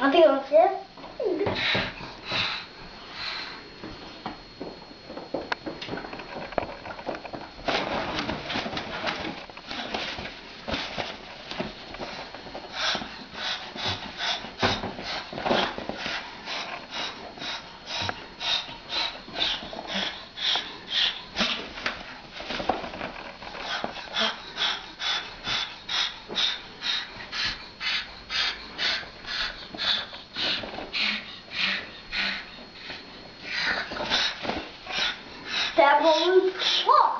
I think be here. 었어